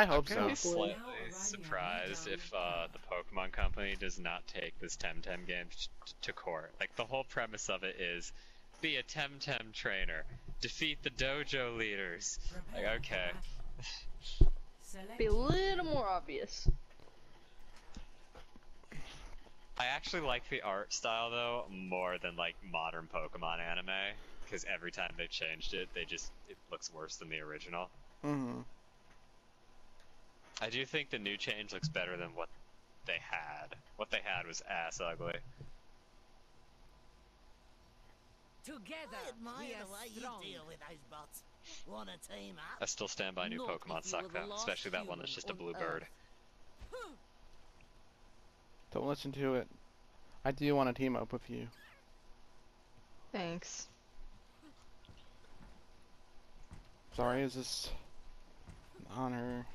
I hope I'm gonna so. slightly surprised if uh, the Pokemon Company does not take this Temtem game t- to court. Like the whole premise of it is, be a Temtem trainer, defeat the dojo leaders. Like okay, Be a little more obvious. I actually like the art style though more than like modern Pokemon anime because every time they changed it, they just it looks worse than the original. hmm I do think the new change looks better than what they had. What they had was ass ugly. Together, I admire we the are way strong. you deal with those bots. Wanna team up? I still stand by new Not Pokemon if suck were though, especially that one that's just a blue Earth. bird. Don't listen to it. I do want to team up with you. Thanks. Sorry, is this an honor.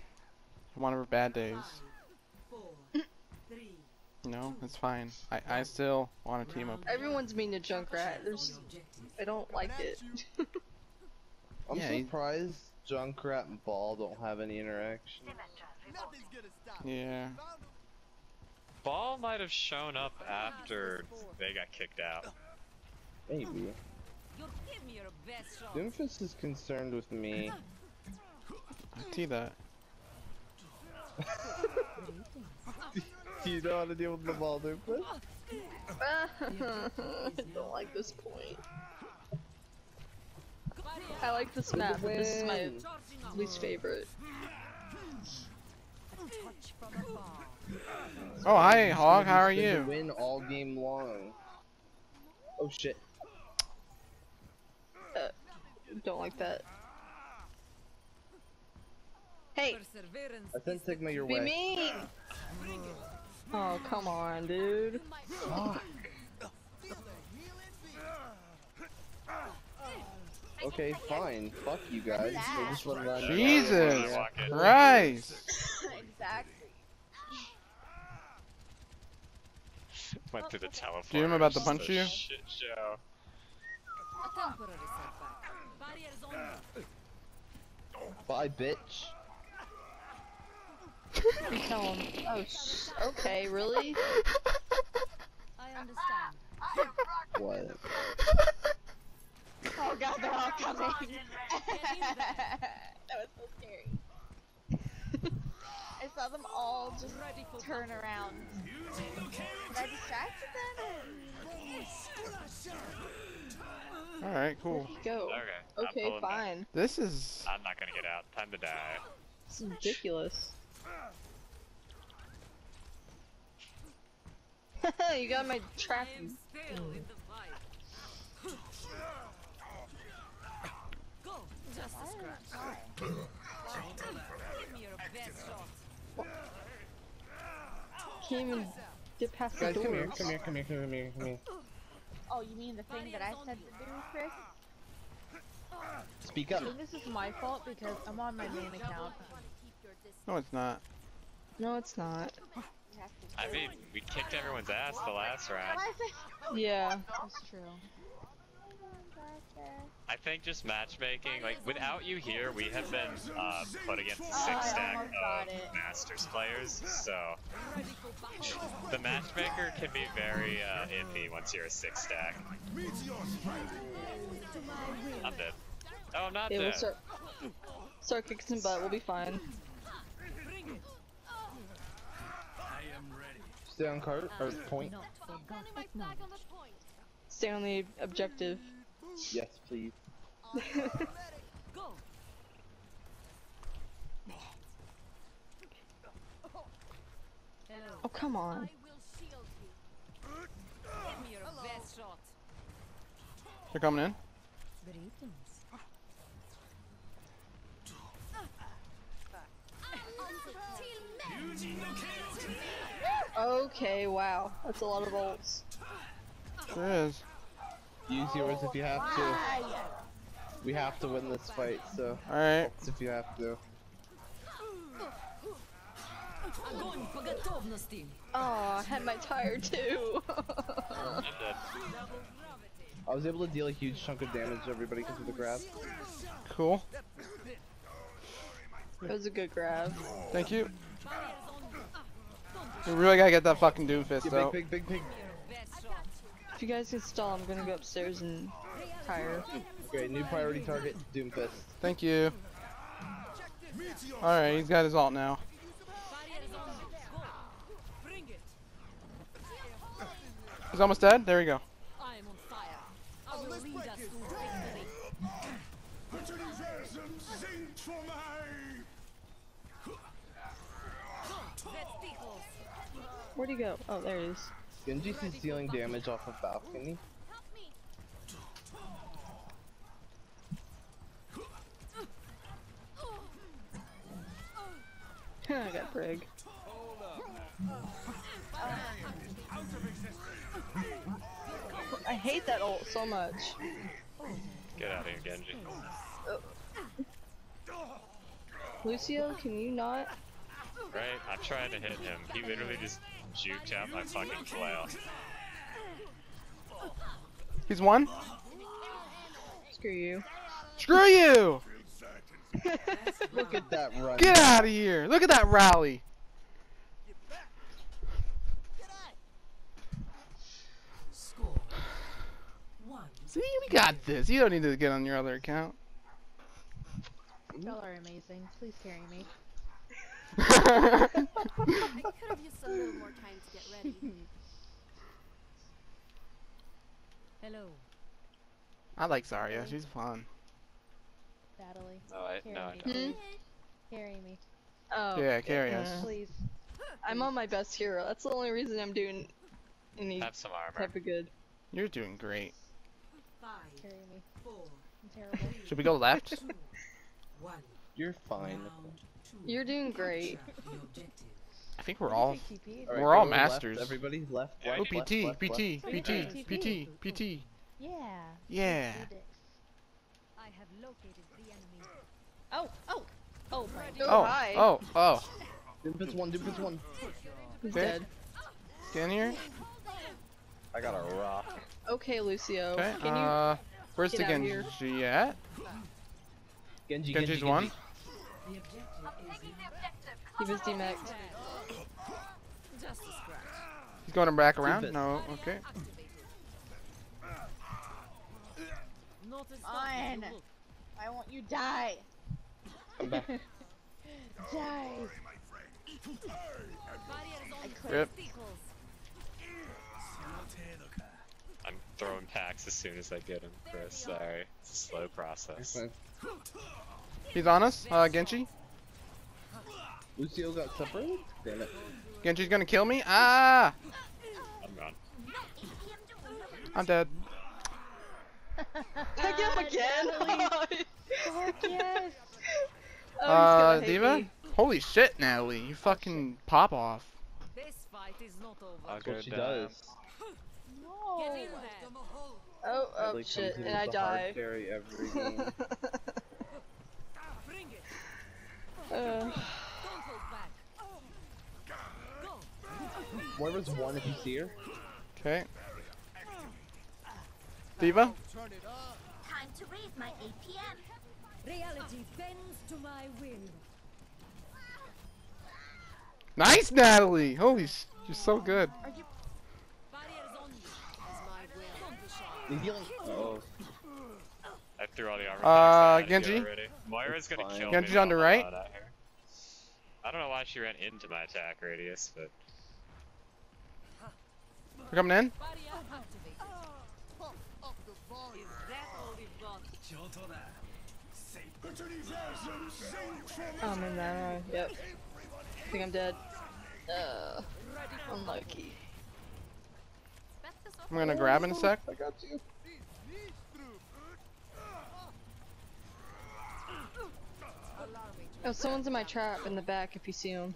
One of her bad days. No, it's fine. I, I still want to team up. Everyone's mean to Junkrat. There's, I don't like it. I'm Yeah, he- surprised Junkrat and Ball don't have any interaction. Yeah. Ball might have shown up after they got kicked out. Maybe. you give me your best shot. Doomfist is concerned with me. I see that. Do you know how to deal with the ball, Doomfist? I don't like this point. I like this map, but this is my Win. Charging up. least favorite. Touch from afar. Oh, hi, Hog. How are you? Win all game long. Oh shit. Uh, don't like that. Hey, Perseverance I sent Sigma your way. be way. mean! Oh, come on, dude. Okay, fine. Fuck you guys. We'll just run around. Jesus Walk. Christ! exactly. Went through the telephone. Doom about to punch you? Shit show. A temporary setback. Barriers on. Bye, bitch. You tell him. Oh, sh- okay, really? I understand. What? Oh god, they're all coming. Get in there. that was so scary. I saw them all just Ready for turn around. Did I distracted them? Alright, cool. Go. Okay. I'm Okay, pulling back. fine. This is. I'm not gonna get out. Time to die. This is ridiculous. you got my trap. I am still in the fight. Go. Just a scratch. Give me your best shot. Can't even get past the Guys, door. come here, come here, come here, come here, come here. Oh, you mean the thing that I said to do, Chris? Speak up. I think this is my fault because I'm on my main account. No, it's not. No, it's not. I mean, we kicked everyone's ass the last round. Yeah. That's true. I think just matchmaking, like without you here, we have been uh, put against a six stack of. Masters players, so the matchmaker can be very uh, iffy once you're a six stack. I'm dead. Oh, I'm not Yeah, we'll dead. start. Start kicking some butt. We'll be fine. Stay on cart or point. Stay on the objective. Yes, please. Oh, come on. I will shield you. Give me your best shot. They're coming in. Okay, wow. That's a lot of ults. There is. Use yours if you have to. We have to win this fight, so. Alright. If you have to. Oh, I had my tire too. I was able to deal a huge chunk of damage to everybody because of the grab. Cool. That was a good grab. Thank you. We really gotta get that fucking Doomfist Yeah, out. big, big, big, big. If you guys can stall, I'm gonna go upstairs and hire. Okay, new priority target, Doomfist. Thank you. Alright, he's got his ult now. He's almost dead? There we go. Where'd he go? Oh, there he is. Genji's is dealing damage off of balcony. Help me! I got Brig. I hate that ult so much. Get out of here, Genji. Oh. Lucio, can you not? Right? I'm trying to hit him. He literally just juked out my fucking flail. He's one? Screw you. Screw you! Look at that run. Get out of here! Look at that rally! See, we got this. You don't need to get on your other account. Y'all are amazing. Please carry me. I I could have used a little more time to get ready. Hello. I like Zarya. She's fun. Natalie, No, I, carry no, I me. don't. Hmm? Carry me. Oh. Yeah, carry uh, us. Please. I'm on my best hero. That's the only reason I'm doing any Have some armor. type of good. You're doing great. Five, Carry me. four, I'm terrible. Should we go left? two, one. You're fine. Round two. You're doing great. Capture the objective. I think we're all. Alright, We're all go left, masters. Everybody, left, Yeah, Oh, PT, PT. PT, PT, PT, Yeah. Yeah. I have located the enemy. Oh, oh, oh my Oh, Oh, oh, oh. Doomfist one, Doomfist one. He's dead. Get in here. I got a rock. Okay, Lucio. Okay. Uh, where's the get out here? Genji at? Genji, Genji's Genji, one. Genji. The objective is in He was demeched. just a scratch. He's going to back around. No. Okay. Not as Fine. fun as you. I want you die. Come back. Die. Barriers I Rip. tickles. I'm throwing packs as soon as I get them, Chris. Sorry. It's a slow process. Fine. He's on us. Uh, Genji. Lucio got separated? Damn it. Genji's gonna kill me. Ah! I'm gone. I'm dead. Tag him again. Fuck yes. Oh, Uh, D.Va. me. Holy shit, Natalie! You fucking pop off. This fight is not over. I'll That's what she down. does. No. Get in there. Oh, oh Natalie shit, and I with the hard die. Carry every game. Bring it. Uh, Don't hold back. Go. Moira's one if you see her. Okay. D.Va. Time to raise my APM. Reality bends to my will. Nice, Natalie. Holy, sh- you're so good. Barriers on you. As my will. Don't be shy. He's healing. Oh, I threw all the armor Uh, packs I Genji? Get. Moira's gonna Fine. kill Genji's me. on the right. I'm out here. I don't know why she ran into my attack radius, but We're coming in. Barrier activated. Is that all we've got? I'm in there. Yep. I think I'm dead. Uh, unlucky. I'm gonna grab in a sec. I got you. Oh, someone's in my trap in the back. If you see him.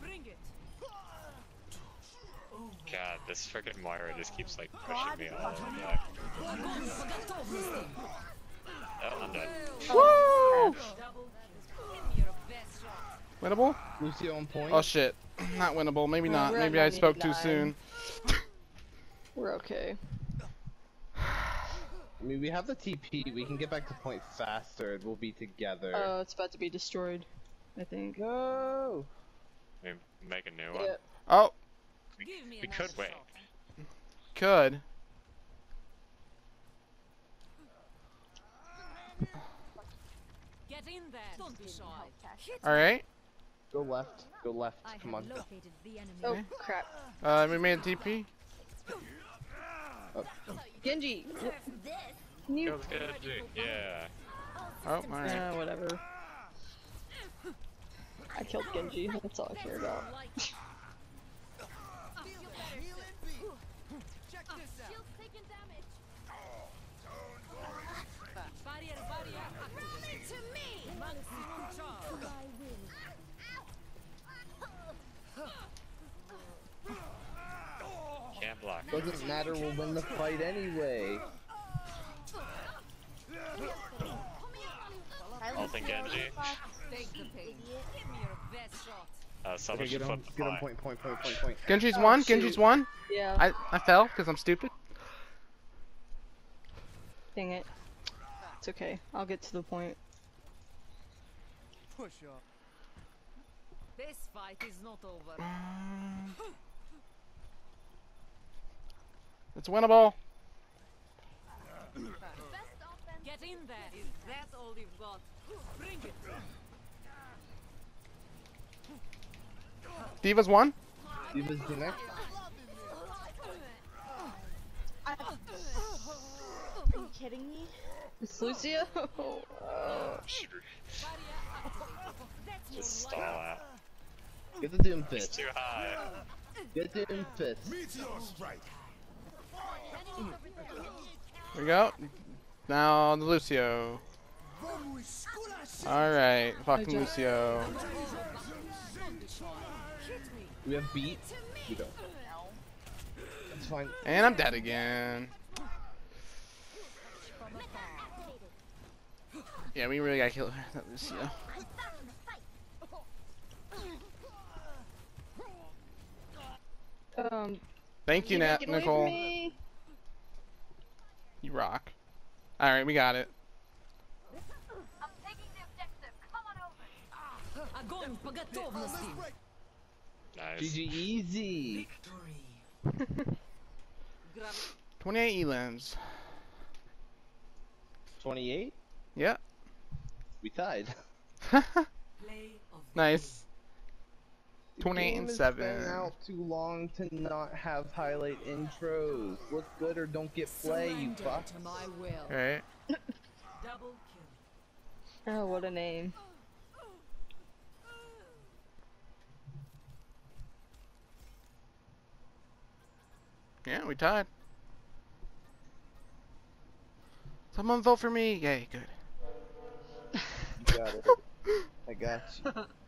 Bring it. God, this freaking Moira just keeps like pushing me all over back. Oh, I'm dead. Woo! Double. Give me your best shot. Winnable? Lucio on point. Oh shit. Not winnable. Maybe not. Maybe I spoke too soon. We're okay. I mean, we have the TP. We can get back to point faster. and We'll be together. Oh, it's about to be destroyed. I think. no. We make a new one. Yep. Oh, We, Give me we another could wait. could. Get in there. Don't be shy. All right. Go left. Go left. I Come on. the enemy. Oh crap. Uh, we made a TP. Genji. This Can you? Feels good, Yeah. Oh, all right. Uh, whatever. I killed Genji. That's all I care about. Like Shield's taking damage. barrier, barrier. activated. me. Block. Doesn't matter. We'll win the fight anyway. Ulting Genji. Take the pain. Give me your best shot. Uh, someone Okay, get on. flip the Get on fly. point. Point. Point. Point. Point. Genji's Oh, one. shoot. Genji's one. Yeah. I I fell because I'm stupid. Dang it. It's okay. I'll get to the point. Push up. This fight is not over. It's winnable. Best offense. Get in there. Is that all you've got? Bring it. D.Va's one. D.Va's the next. Are you kidding me? It's Lucio. Oh. Just stall out. Get the Doom It's Fist. too high. Get the Doom Fist. Here we go. Now the Lucio. All right, fucking. Lucio. We have beat. We don't. It's fine. And I'm dead again. Yeah, we really gotta kill that Lucio. I'm starting the fight. Um. Thank you, Nat get away Nicole me. You rock. All right, we got it. I'm taking the objective. Come on over. Огонь по готовности. Nice. GG easy. Грав... 28 elens. 28. Yeah. We tied. Play of nice. The 28 game and has 7. been out too long to not have highlight intros. Look good or don't get play, you fuck. to my will. All right. Double kill. Oh, what a name. Yeah, we tied. Someone vote for me. Yay, good. You got it. I got you.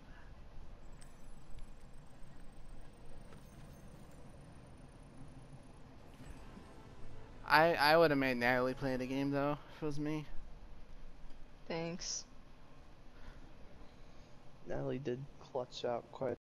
I I would have made Natalie play the game though if it was me. Thanks. Natalie did clutch out quite